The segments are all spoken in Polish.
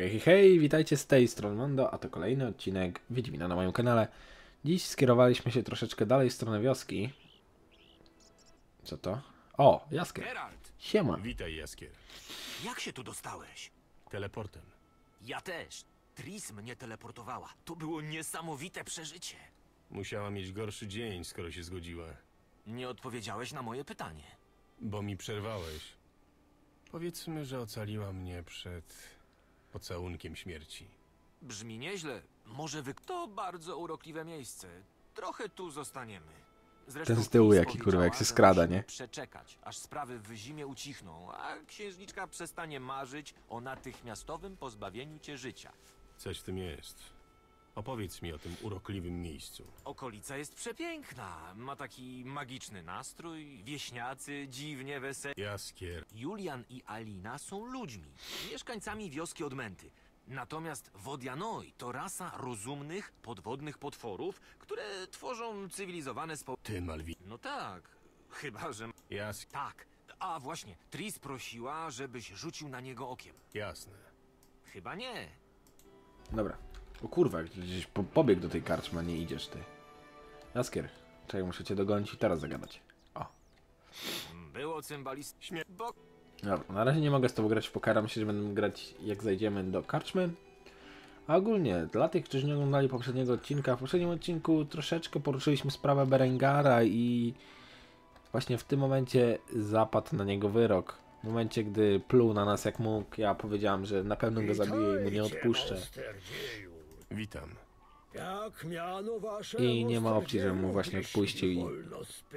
Hej, hej, witajcie z tej strony Mondo, a to kolejny odcinek Wiedźmina na moim kanale. Dziś skierowaliśmy się troszeczkę dalej w stronę wioski. Co to? O, Jaskier. Geralt, Siema. Witaj, Jaskier. jak się tu dostałeś? Teleportem. Ja też. Tris mnie teleportowała. To było niesamowite przeżycie. Musiała mieć gorszy dzień, skoro się zgodziła. Nie odpowiedziałeś na moje pytanie. Bo mi przerwałeś. Powiedzmy, że ocaliła mnie przed pocałunkiem śmierci. Brzmi nieźle. Może wy... To bardzo urokliwe miejsce. Trochę tu zostaniemy. Zresztą Ten z tyłu jaki, kurwa, jak się że skrada, musimy nie? przeczekać, aż sprawy w zimie ucichną, a księżniczka przestanie marzyć o natychmiastowym pozbawieniu cię życia. Coś w tym jest. Opowiedz mi o tym urokliwym miejscu. Okolica jest przepiękna. Ma taki magiczny nastrój, wieśniacy, dziwnie weseli. Jaskier. Julian i Alina są ludźmi, mieszkańcami wioski Odmęty. Natomiast Wodianoi to rasa rozumnych, podwodnych potworów, które tworzą cywilizowane spo... Ty, Malwi. No tak, chyba że... Jas... Tak, a właśnie, Tris prosiła, żebyś rzucił na niego okiem. Jasne. Chyba nie. Dobra. O kurwa, gdzieś po, pobiegł do tej karczmy, nie idziesz ty. Jaskier, czekaj, muszę cię dogonić i teraz zagadać. O. Było cymbalist... Śmie... Bo... Dobra, na razie nie mogę z tobą grać, pokaram się, że będę grać jak zajdziemy do karczmy. A ogólnie, dla tych, którzy nie oglądali poprzedniego odcinka, w poprzednim odcinku troszeczkę poruszyliśmy sprawę Berengara i właśnie w tym momencie zapadł na niego wyrok. W momencie, gdy pluł na nas jak mógł, ja powiedziałem, że na pewno go zabiję i mu nie odpuszczę. Witam. Jak miano wasze I nie ma opcji, żebym mu właśnie odpuścił i?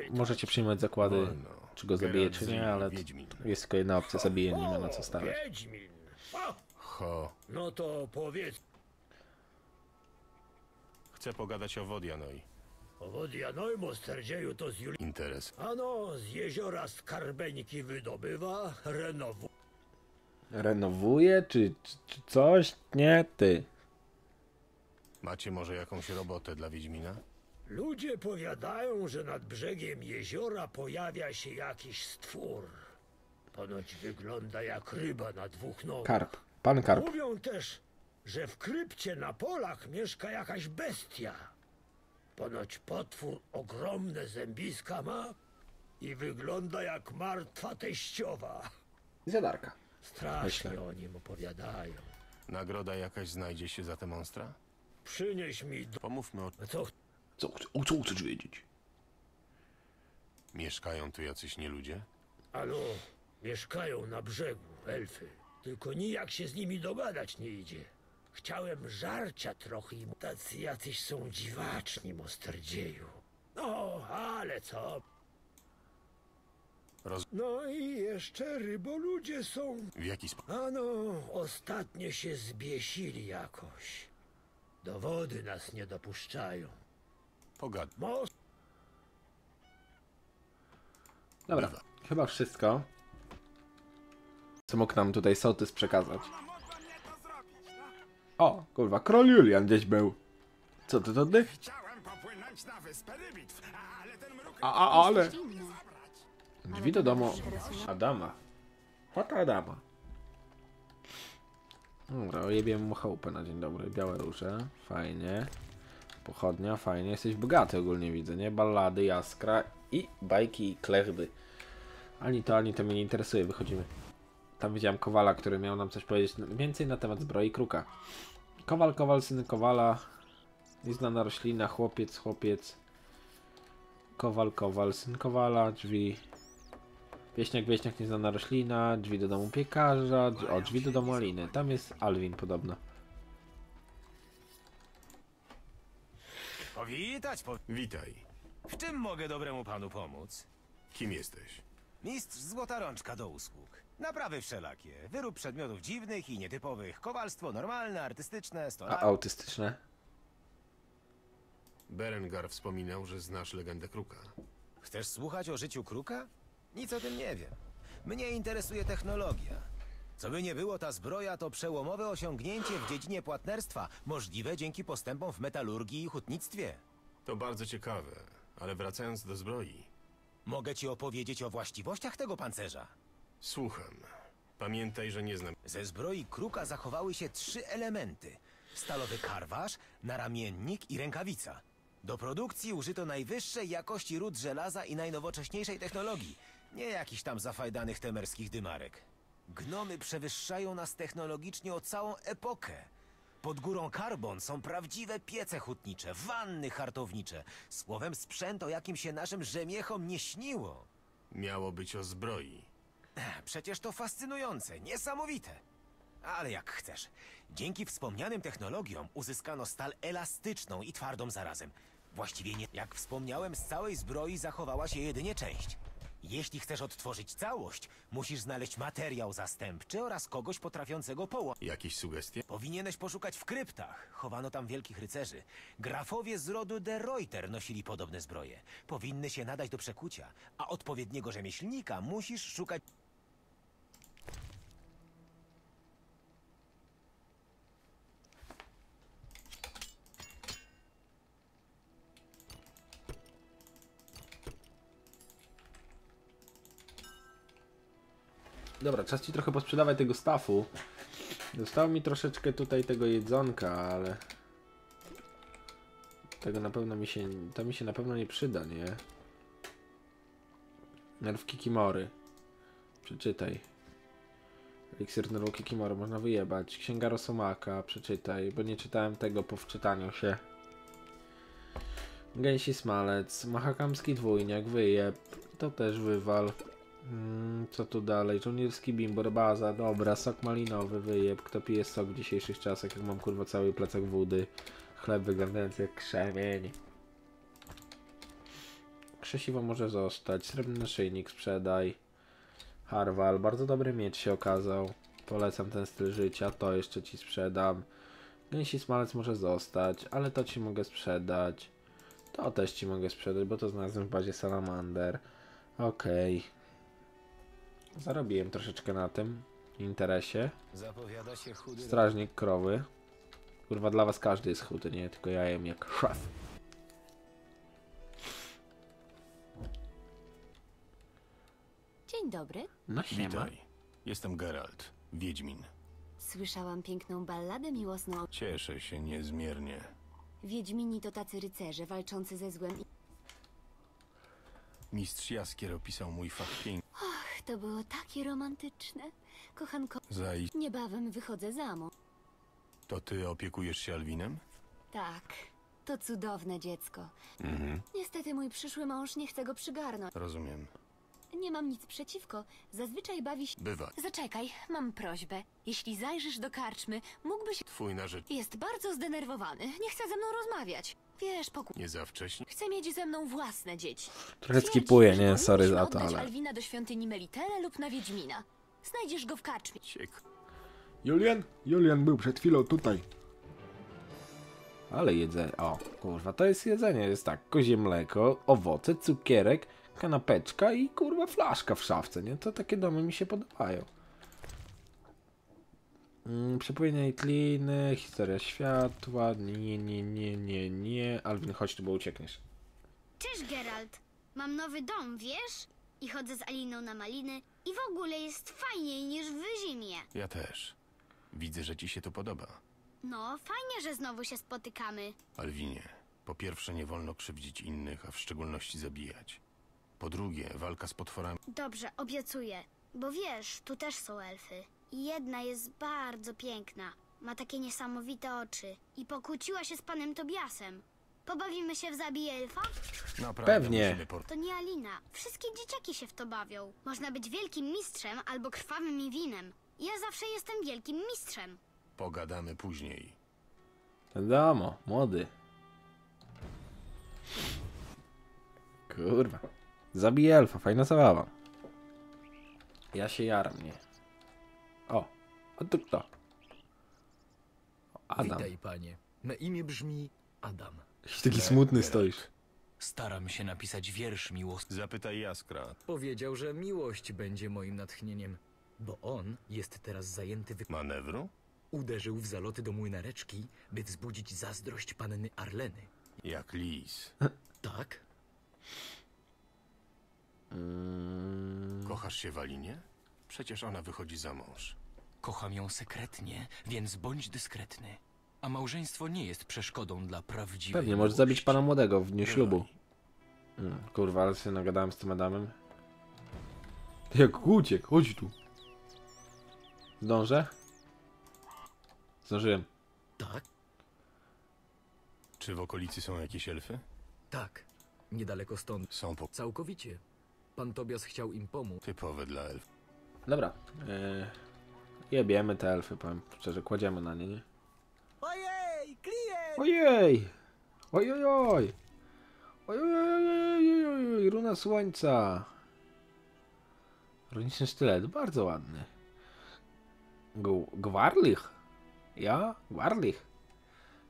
Możecie przyjmować zakłady, Wolno. czy go zabiję, Geralt czy nie, ale Wiedźmin. jest tylko jedna opcja, zabiję, nie ma na co O, stawiać. Ho. no to powiedz, Chcę pogadać o Wodianoi. Wodianoj Monsterdzieju to z Juli... Interes. Ano, z jeziora skarbeńki wydobywa, renowuje. Renowuje, czy, czy, czy coś? Nie, ty. Macie może jakąś robotę dla Wiedźmina? Ludzie powiadają, że nad brzegiem jeziora pojawia się jakiś stwór. Ponoć wygląda jak ryba na dwóch nogach. Karp. Pan Karp. Mówią też, że w krypcie na polach mieszka jakaś bestia. Ponoć potwór ogromne zębiska ma i wygląda jak martwa teściowa. Zjadarka. Strasznie Myślę. o nim opowiadają. Nagroda jakaś znajdzie się za te monstra? Przynieś mi do... Pomówmy o... Co? Co, o co chcesz wiedzieć? Mieszkają tu jacyś nieludzie? Alo, mieszkają na brzegu, elfy. Tylko nijak się z nimi dogadać nie idzie. Chciałem żarcia trochę i tacy jacyś są dziwaczni, mosterdzieju. No, ale co? Roz... No i jeszcze ryboludzie są. W jaki sposób? Ano, ostatnio się zbiesili jakoś. Do wody nas nie dopuszczają. Pogad... Dobra, chyba wszystko. Co mógł nam tutaj Sołtys przekazać? O, kurwa, król Julian gdzieś był. Co ty, to ty? Chciałem popłynąć na wyspę Rybitw, ale ten mruk... A, a, ale... Drzwi do domu Adama. Pata Adama. Dobra, ojebiemy mu chałupę na dzień dobry. Białe róże, fajnie. Pochodnia, fajnie. Jesteś bogaty ogólnie widzę, nie? Ballady, jaskra i bajki i klechdy. Ani to, ani to mnie nie interesuje. Wychodzimy. Tam widziałem Kowala, który miał nam coś powiedzieć więcej na temat zbroi kruka. Kowal, Kowal, syn Kowala. Nieznana roślina, chłopiec, chłopiec. Kowal, Kowal, syn Kowala, drzwi. Wieśniak, wieśniak, nieznana roślina, drzwi do domu piekarza, drzwi, o, drzwi do domu Aliny. Tam jest Alwin podobno. Powitać, po... Witaj. W czym mogę dobremu panu pomóc? Kim jesteś? Mistrz Złota Rączka do usług. Naprawy wszelakie. Wyrób przedmiotów dziwnych i nietypowych. Kowalstwo normalne, artystyczne, A stolarstwo. autystyczne? Berengar wspominał, że znasz legendę Kruka. Chcesz słuchać o życiu kruka? Nic o tym nie wiem. Mnie interesuje technologia. Co by nie było, ta zbroja to przełomowe osiągnięcie w dziedzinie płatnerstwa, możliwe dzięki postępom w metalurgii i hutnictwie. To bardzo ciekawe, ale wracając do zbroi. Mogę ci opowiedzieć o właściwościach tego pancerza. Słucham. Pamiętaj, że nie znam. Ze zbroi kruka zachowały się trzy elementy: stalowy karwasz, naramiennik i rękawica. Do produkcji użyto najwyższej jakości ród żelaza i najnowocześniejszej technologii, nie jakichś tam zafajdanych temerskich dymarek. Gnomy przewyższają nas technologicznie o całą epokę. Pod górą Karbon są prawdziwe piece hutnicze, wanny hartownicze, słowem sprzęt, o jakim się naszym rzemiechom nie śniło. Miało być o zbroi. Przecież to fascynujące, niesamowite. Ale jak chcesz. Dzięki wspomnianym technologiom uzyskano stal elastyczną i twardą zarazem. Właściwie nie. Jak wspomniałem, z całej zbroi zachowała się jedynie część. Jeśli chcesz odtworzyć całość, musisz znaleźć materiał zastępczy oraz kogoś potrafiącego połączyć. Jakieś sugestie? Powinieneś poszukać w kryptach. Chowano tam wielkich rycerzy. Grafowie z rodu de Reuter nosili podobne zbroje. Powinny się nadać do przekucia, a odpowiedniego rzemieślnika musisz szukać. Dobra, czas ci trochę posprzedawać tego stafu. Zostało mi troszeczkę tutaj tego jedzonka, ale... Tego na pewno mi się... To mi się na pewno nie przyda, nie? Nerw Kikimory. Przeczytaj. Eliksir nerwu Kikimory można wyjebać. Księga Rosomaka. Przeczytaj, bo nie czytałem tego po wczytaniu się. Gęsi Smalec. Mahakamski Dwójniak. Wyjeb. To też wywal. Mm, co tu dalej? Żołnierski bimbor, baza, dobra, sok malinowy, wyjeb. Kto pije sok w dzisiejszych czasach, jak mam kurwa cały plecak wody. Chleb wyglądający jak krzemień. Krzesiwo może zostać. Srebrny naszyjnik sprzedaj. Harwal, bardzo dobry miecz się okazał. Polecam ten styl życia, to jeszcze ci sprzedam. Gęsi smalec może zostać, ale to ci mogę sprzedać. To też ci mogę sprzedać, bo to znalazłem w bazie Salamander. Okej. Zarobiłem troszeczkę na tym interesie. Zapowiada się chudy. Strażnik krowy. Kurwa, dla was każdy jest chudy, nie? Tylko ja jem jak szef. Dzień dobry. No siema. Witaj. Jestem Geralt, Wiedźmin. Słyszałam piękną balladę miłosną. Cieszę się niezmiernie. Wiedźmini to tacy rycerze walczący ze złem. i- Mistrz Jaskier opisał mój fach piękny. Ach, to było takie romantyczne. Kochanko, Zaj... niebawem wychodzę za mąż. To ty opiekujesz się Alwinem? Tak, to cudowne dziecko. Mhm. Niestety mój przyszły mąż nie chce go przygarnąć. Rozumiem. Nie mam nic przeciwko. Zazwyczaj bawi się... Bywa. Zaczekaj, mam prośbę. Jeśli zajrzysz do karczmy, mógłbyś... Twój narzecz... Jest bardzo zdenerwowany. Nie chce ze mną rozmawiać. Wiesz, pokój. Nie za wcześnie? Chce mieć ze mną własne dzieci. Trochę Twierdzi, skipuję, że nie? Sorry za to, oddać ale... Alwina do świątyni Melitele lub na Wiedźmina. Znajdziesz go w karczmie. Ciek... Julian? Julian był przed chwilą tutaj. Ale jedzenie. O, kurwa, to jest jedzenie. Jest tak, kozie mleko, owoce, cukierek, kanapeczka i kurwa flaszka w szafce, nie? To takie domy mi się podobają. Mm, Przepłynie i tliny, historia światła, nie, nie, nie, nie, nie. Alvin, chodź tu, bo uciekniesz. Cześć Geralt, mam nowy dom, wiesz? I chodzę z Aliną na maliny i w ogóle jest fajniej niż w zimie. Ja też. Widzę, że ci się to podoba. No, fajnie, że znowu się spotykamy. Alwinie, po pierwsze nie wolno krzywdzić innych, a w szczególności zabijać. Po drugie, walka z potworami... Dobrze, obiecuję. Bo wiesz, tu też są elfy. I jedna jest bardzo piękna. Ma takie niesamowite oczy. I pokłóciła się z panem Tobiasem. Pobawimy się w zabij elfa? Naprawdę Pewnie. musimy por... To nie Alina. Wszystkie dzieciaki się w to bawią. Można być wielkim mistrzem albo krwawym i winem. Ja zawsze jestem wielkim mistrzem. Pogadamy później. Wiadomo, młody. Kurwa. Zabije elfa, fajna zabawa. Ja się jaram, nie. O, a tu kto? Adam. Witaj, panie. Na imię brzmi Adam. Jakiś taki smutny stoisz. Staram się napisać wiersz miłosny. Zapytaj Jaskra. Powiedział, że miłość będzie moim natchnieniem, bo on jest teraz zajęty wy... Manewru? Uderzył w zaloty do młynareczki, by wzbudzić zazdrość panny Arleny. Jak lis. Tak? Kochasz się w Alinie? Przecież ona wychodzi za mąż. Kocham ją sekretnie, więc bądź dyskretny. A małżeństwo nie jest przeszkodą dla prawdziwej Pewnie, możesz zabić pana młodego w dniu ślubu. Mm, kurwa, ale się nagadałem z tym Adamem. Jak uciekł, chodź tu. Zdążę? Zdążyłem. Tak? Czy w okolicy są jakieś elfy? Tak. Niedaleko stąd. Są po... Całkowicie. Pan Tobias chciał im pomóc. typowe dla elf. Dobra. Yy, jebiemy te elfy, powiem szczerze, kładziemy na nie, nie? Ojej, klient! Ojej! Ojojoj! Ojojoj! Runa słońca! Runiczny sztylet, bardzo ładny. Gwarlich? Ja? Gwarlich.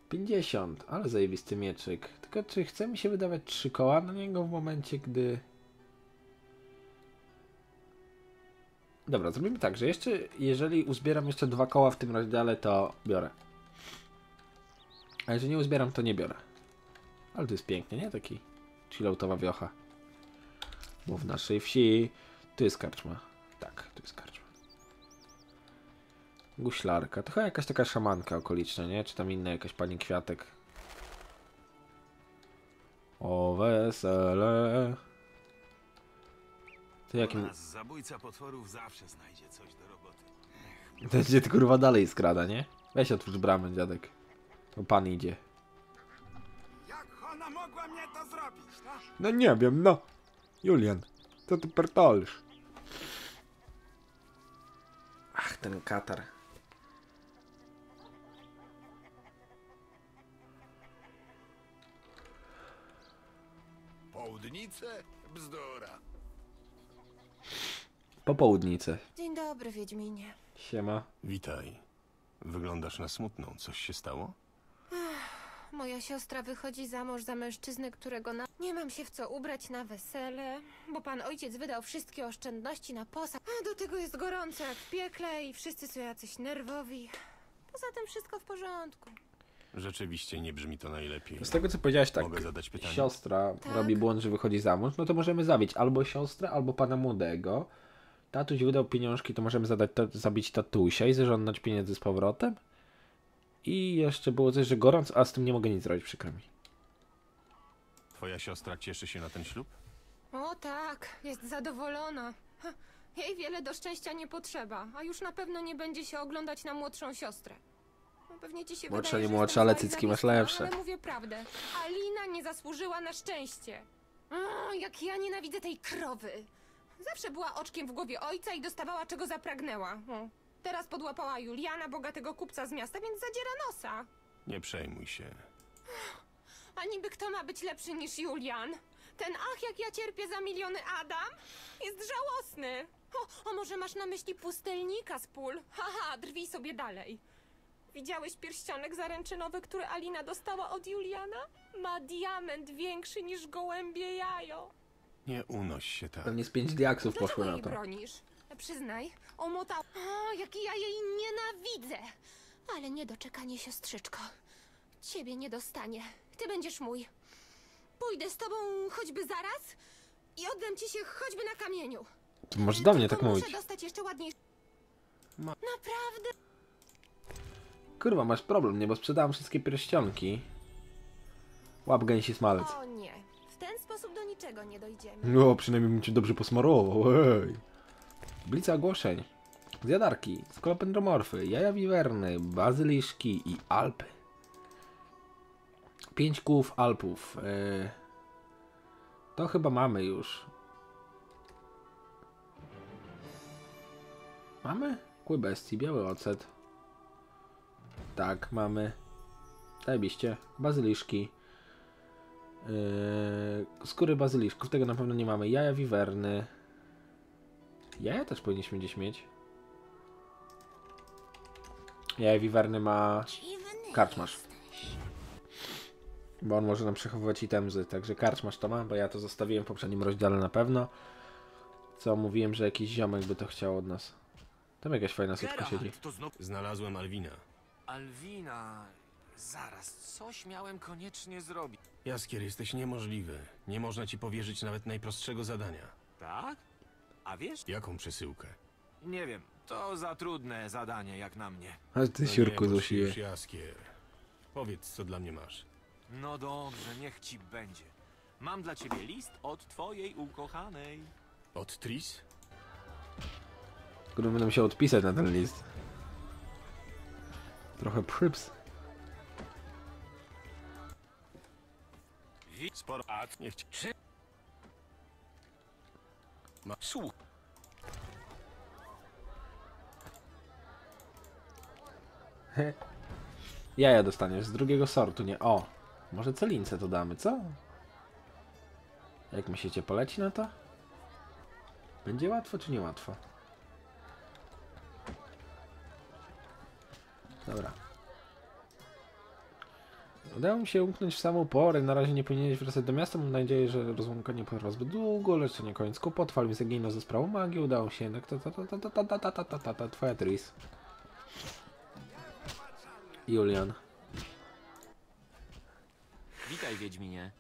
50, ale zajebisty mieczyk. Tylko czy chce mi się wydawać trzy koła na niego w momencie, gdy... Dobra, zrobimy tak, że jeszcze, jeżeli uzbieram jeszcze dwa koła w tym rozdziale, to biorę. A jeżeli nie uzbieram, to nie biorę. Ale to jest pięknie, nie? Taki chilloutowa wiocha. Bo w naszej wsi... Tu jest karczma. Tak, tu jest karczma. Guślarka. To chyba jakaś taka szamanka okoliczna, nie? Czy tam inna jakaś pani kwiatek. O wesele. To jakim... nas zabójca potworów zawsze znajdzie coś do roboty. To gdzie ty kurwa dalej skrada, nie? Weź otwórz bramę, dziadek. Bo pan idzie. Jak ona mogła mnie to zrobić, no? No nie wiem, no. Julian, co ty pertolisz? Ach, ten katar. Południce? Bzdura. Popołudnice. Dzień dobry, Wiedźminie. Siema. Witaj. Wyglądasz na smutną. Coś się stało? Moja siostra wychodzi za mąż za mężczyznę, którego na... Nie mam się w co ubrać na wesele, bo pan ojciec wydał wszystkie oszczędności na posag. A do tego jest gorąco jak w piekle i wszyscy są jacyś nerwowi. Poza tym wszystko w porządku. Rzeczywiście nie brzmi to najlepiej. Z tego co powiedziałeś tak, Mogę zadać pytanie? siostra Tak. robi błąd, że wychodzi za mąż, no to możemy zabić albo siostrę, albo pana młodego. Tatuś wydał pieniążki, to możemy zadać, ta, zabić tatusia i zażądać pieniędzy z powrotem. I jeszcze było coś, że gorąc, a z tym nie mogę nic zrobić, przykro mi. Twoja siostra cieszy się na ten ślub? O tak, jest zadowolona. Jej wiele do szczęścia nie potrzeba, a już na pewno nie będzie się oglądać na młodszą siostrę. No, pewnie ci się Młodsza, wydaje, nie młodsza, ale cycki masz lepsze. Ale mówię prawdę. Alina nie zasłużyła na szczęście. O, jak ja nienawidzę tej krowy. Zawsze była oczkiem w głowie ojca i dostawała czego zapragnęła. O, teraz podłapała Juliana, bogatego kupca z miasta, więc zadziera nosa. Nie przejmuj się. A niby kto ma być lepszy niż Julian? Ten ach, jak ja cierpię za miliony Adam? Jest żałosny. O, o może masz na myśli pustelnika z pól? Haha, drwij sobie dalej. Widziałeś pierścionek zaręczynowy, który Alina dostała od Juliana? Ma diament większy niż gołębie jajo. Nie unoś się tak. Pewnie z pięć diaksów poszły Dlaczego na jej to. bronisz? Przyznaj, omotał... O, jak ja jej nienawidzę! Ale niedoczekanie, siostrzyczko. Ciebie nie dostanie. Ty będziesz mój. Pójdę z tobą choćby zaraz i oddam ci się choćby na kamieniu. To może do mnie Tylko tak mówić. Muszę dostać jeszcze ładniejszy. Ma- Naprawdę? Kurwa, masz problem, nie? Bo sprzedałem wszystkie pierścionki. Łap gęsi smalec. O nie. Sposób do niczego nie dojdziemy. No, przynajmniej bym cię dobrze posmarował, ej. Blica ogłoszeń. Zjadarki, skolopendromorfy, jaja wiwerny, bazyliszki i Alpy. Pięć kółów Alpów. e, To chyba mamy już. Mamy? Kły bestii, biały ocet. Tak, mamy. Zajebiście. Bazyliszki. Yy, skóry bazyliszków, tego na pewno nie mamy. Jaja wiwerny. Jaja też powinniśmy gdzieś mieć. Jaja wiwerny ma karczmasz. Bo on może nam przechowywać itemzy, także karczmasz to ma, bo ja to zostawiłem w poprzednim rozdziale na pewno. Co mówiłem, że jakiś ziomek by to chciał od nas. Tam jakaś fajna suczka siedzi. Znalazłem Alwina. Alwina... Zaraz, coś miałem koniecznie zrobić. Jaskier, jesteś niemożliwy. Nie można ci powierzyć nawet najprostszego zadania. Tak? A wiesz? Jaką przesyłkę? Nie wiem, to za trudne zadanie jak na mnie. Ale ty No siurku zosiłeś. już jaskier. Powiedz, co dla mnie masz. No dobrze, niech ci będzie. Mam dla ciebie list od twojej ukochanej. Od Tris? Kurde, będę musiał odpisać na ten list. Trochę przyps. Sporo. A, niech ci... Czy... Ma... Jaja dostaniesz z drugiego sortu, nie? O! Może celince to damy, co? Jak myślicie, poleci na to? Będzie łatwo czy niełatwo? Dobra. Udało mi się umknąć w samą porę. Na razie nie powinieneś wracać do miasta. Mam nadzieję, że rozłąka nie potrwa zbyt długo, lecz to nie koniec kłopot. Falmi zaginął ze sprawą magii. Udało się jednak. Ta, ta, ta, ta, ta, ta, ta, ta, ta, ta, ta, twoja Tris. Julian. Witaj, Wiedźminie.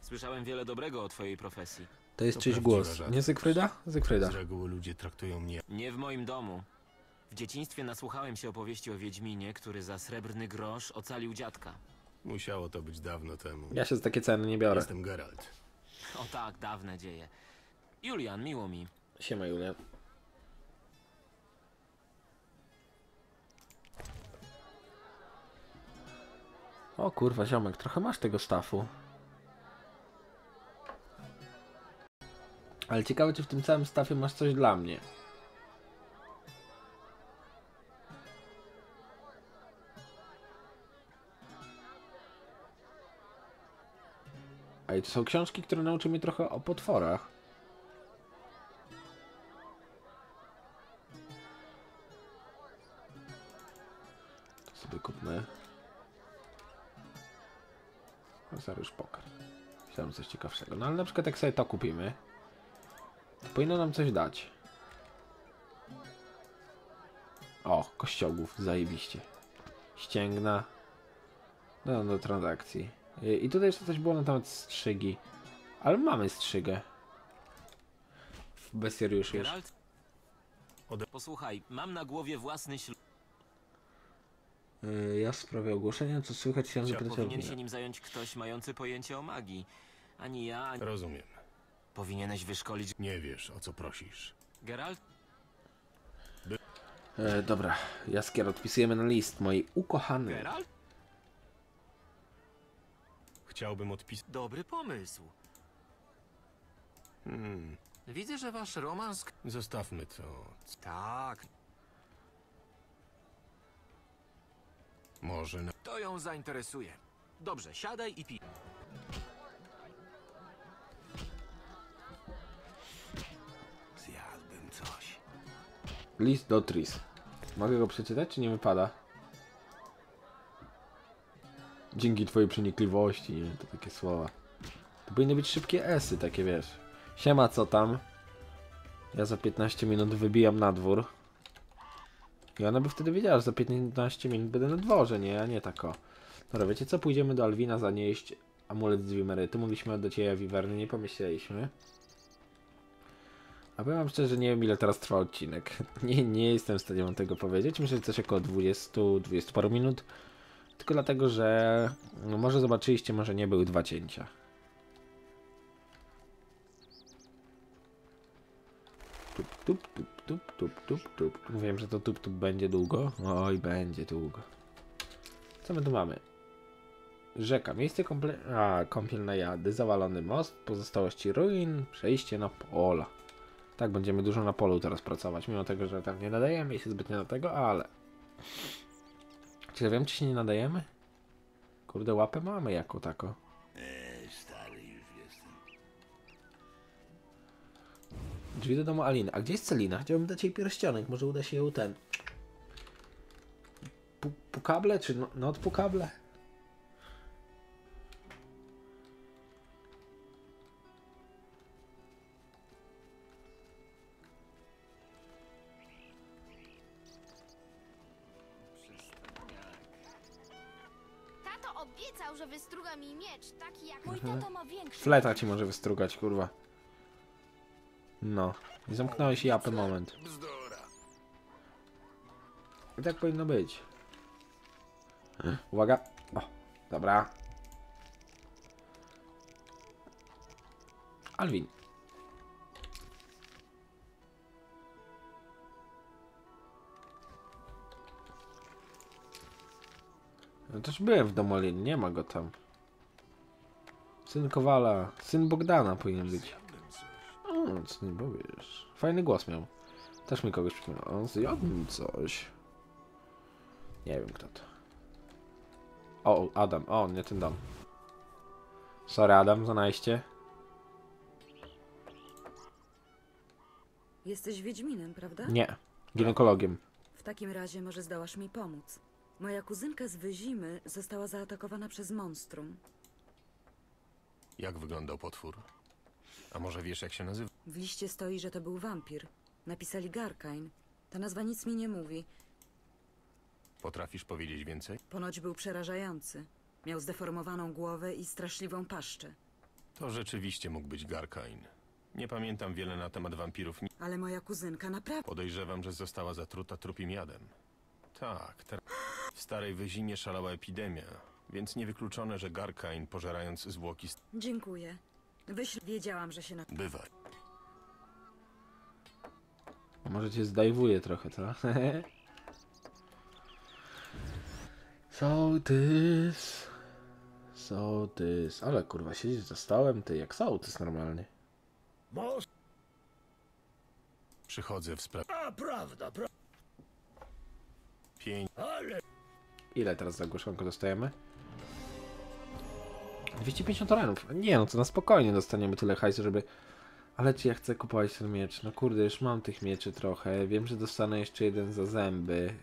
Słyszałem wiele dobrego o twojej profesji. To jest To czyjś prawdziwa głos. rzadkość. Nie Zygfryda? Zygfryda. Z reguły ludzie traktują mnie... Nie w moim domu. W dzieciństwie nasłuchałem się opowieści o Wiedźminie, który za srebrny grosz ocalił dziadka. Musiało to być dawno temu. Ja się z takie ceny nie biorę. Jestem Geralt. O tak, dawne dzieje. Julian, miło mi. Siema Julian. O kurwa, ziomek, trochę masz tego stafu. Ale ciekawe, czy w tym całym stafie masz coś dla mnie. I to są książki, które nauczy mnie trochę o potworach. To sobie kupmy. Zaryż poker. Chciałem coś ciekawszego. No ale na przykład jak sobie to kupimy, to powinno nam coś dać. O, kościołów, zajebiście. Ścięgna. No, do transakcji. I i tutaj jeszcze coś było na temat strzygi. Ale mamy strzygę. W bestiariuszu już. Ode- Posłuchaj, mam na głowie własny ślub. Y, Ja w sprawie ogłoszenia, co słychać się zapytać o Powinien się nim zająć ktoś mający pojęcie o magii. Ani ja, ani... Rozumiem. Powinieneś wyszkolić... Nie wiesz, o co prosisz. Geralt? E, dobra, Jaskier, odpisujemy na list mojej ukochanej. Geralt? Chciałbym odpisać... Dobry pomysł. Hmm, Widzę, że wasz romans... zostawmy to. Tak, Może na... to ją zainteresuje. Dobrze, siadaj i pij. Zjadłbym coś. List do Tris. Mogę go przeczytać, czy nie wypada? Dzięki twojej przenikliwości, nie? To takie słowa. To powinny być szybkie esy, takie wiesz. Siema, co tam? Ja za 15 minut wybijam na dwór. I ona by wtedy wiedziała, że za 15 minut będę na dworze, nie? A nie tak o. Dobra, wiecie co? Pójdziemy do Alwina zanieść amulet z Wimerytu. Mogliśmy oddać jej Wiwerny, nie pomyśleliśmy. A powiem wam szczerze, nie wiem ile teraz trwa odcinek. Nie, nie jestem w stanie wam tego powiedzieć. Myślę, że coś około 20-20 paru minut. Tylko dlatego, że no może zobaczyliście, może nie były dwa cięcia. Tup, tup, tup, tup, tup, tup, tup. Mówiłem, że to tup, tup będzie długo. Oj, będzie długo. Co my tu mamy? Rzeka, miejsce komple... A, kąpiel na jady, zawalony most, pozostałości ruin, przejście na pola. Tak, będziemy dużo na polu teraz pracować, mimo tego, że tam nie nadajemy się zbytnio do tego, ale... Czy wiem, czy się nie nadajemy? Kurde, łapę mamy jako tako. Drzwi do domu Aliny. A gdzie jest Celina? Chciałbym dać jej pierścionek, może uda się ją ten... Pu pukable, czy no, not pukable? Taki jak Mój tato ma większy. Fleta ci może wystrugać, kurwa. No. I zamknąłeś japę moment. Bzdura. I tak powinno być. Uwaga. O, dobra. Alwin. Ja też byłem w domu, ale nie ma go tam. Syn Kowala, syn Bogdana powinien być. O, co nie powiesz. Fajny głos miał. Też mi kogoś przypomniał. On zjadł coś. Nie wiem kto to. O, Adam. O, nie ten dom. Sorry Adam za najście. Jesteś Wiedźminem, prawda? Nie. Ginekologiem. W takim razie może zdołasz mi pomóc. Moja kuzynka z Wyzimy została zaatakowana przez monstrum. Jak wyglądał potwór? A może wiesz, jak się nazywa? W liście stoi, że to był wampir. Napisali Garkain. Ta nazwa nic mi nie mówi. Potrafisz powiedzieć więcej? Ponoć był przerażający. Miał zdeformowaną głowę i straszliwą paszczę. To rzeczywiście mógł być Garkain. Nie pamiętam wiele na temat wampirów. Ale moja kuzynka naprawdę... Podejrzewam, że została zatruta trupim jadem. Tak, teraz w starej wyzimie szalała epidemia, więc niewykluczone, że Garkain, pożerając zwłoki, st- Dziękuję. Wyślę... Wiedziałam, że się na... bywa. Może cię zdajwuje trochę, co? Sołtys. Sołtys. Ale kurwa, siedzisz za stołem, ty jak sołtys normalnie. Przychodzę w sprawie A, prawda, prawda. pięć. Ale Ile teraz za głoszonko dostajemy? 250 orenów. Nie no, to na spokojnie dostaniemy tyle hajsu, żeby... Ale czy ja chcę kupować ten miecz? No kurde, już mam tych mieczy trochę. Wiem, że dostanę jeszcze jeden za zęby.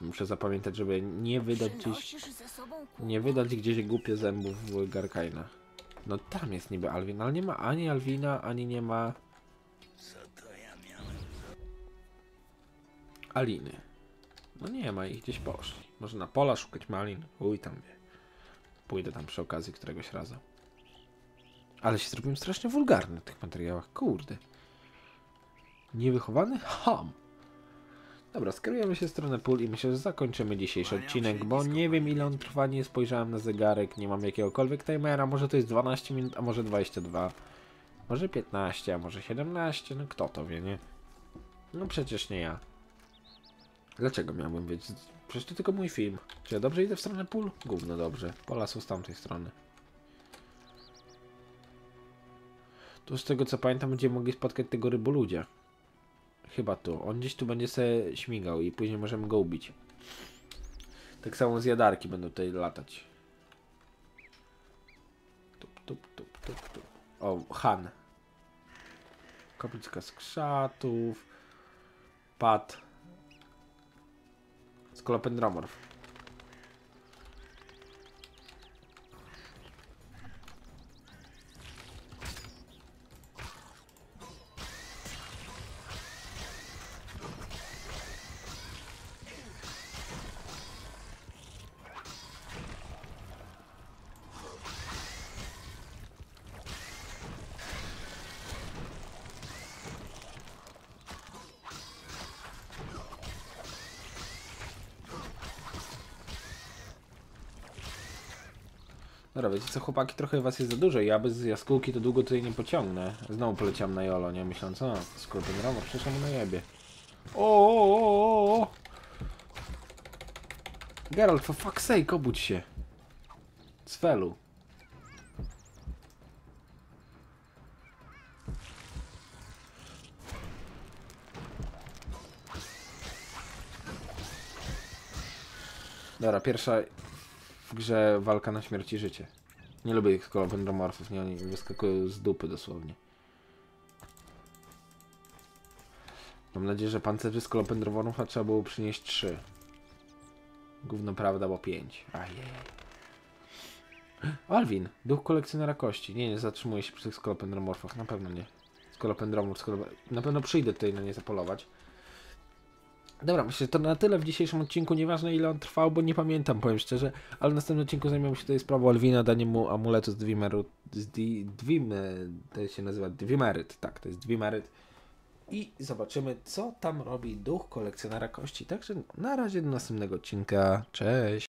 Muszę zapamiętać, żeby nie wydać gdzieś... Nie wydać gdzieś głupie zębów w Garkaina. No tam jest niby Alwin, ale nie ma ani Alwina, ani nie ma... Aliny. No nie ma ich, gdzieś poszli. Może na pola szukać malin. Uj, tam wie. Pójdę tam przy okazji któregoś razu. Ale się zrobiłem strasznie wulgarny w tych materiałach. Kurde. Niewychowany ham. Dobra, skierujemy się w stronę pól i myślę, że zakończymy dzisiejszy odcinek, bo nie wiem ile on trwa, nie spojrzałem na zegarek, nie mam jakiegokolwiek timera, może to jest 12 minut, a może 22, może 15, a może 17, no kto to wie, nie? No przecież nie ja. Dlaczego miałbym wiedzieć? Przecież to tylko mój film. Czy ja dobrze idę w stronę pól? Gówno dobrze. Pola są z tamtej strony. Tu z tego co pamiętam będziemy mogli spotkać tego ryboludzia. Chyba tu. On gdzieś tu będzie se śmigał i później możemy go ubić. Tak samo zjadarki będą tutaj latać. Tup, tup, tup, tup, tup. O, Han. Kapliczka z krzatów. Pad. Skolopendromorf. Dobra, wiecie co chłopaki, trochę was jest za dużo ja bez jaskółki to długo tutaj nie pociągnę. Znowu poleciałem na Jolo, nie myśląc, o, Skorpion przecież on na jebie. O, o, o, o. Geralt, for fuck's sake, obudź się. Cfelu. Dobra, pierwsza grze walka na śmierć i życie. Nie lubię tych skolopendromorfów, nie, oni wyskakują z dupy dosłownie. Mam nadzieję, że pancerzy skolopendromorfa trzeba było przynieść 3. Gówno prawda, bo 5. Ajej. Alwin, duch kolekcjonera kości. Nie, nie zatrzymuję się przy tych skolopendromorfach, na pewno nie. Skolopendromorf, skolop... na pewno przyjdę tutaj na nie zapolować. Dobra, myślę, że to na tyle w dzisiejszym odcinku. Nieważne ile on trwał, bo nie pamiętam, powiem szczerze. Ale w następnym odcinku zajmiemy się tutaj sprawą Alwina, daniem mu amuletu z Dwimeru. Z di, Dwim, to się nazywa Dwimeryt, tak, to jest Dwimeryt. i zobaczymy, co tam robi duch kolekcjonera kości. Także na razie do następnego odcinka. Cześć!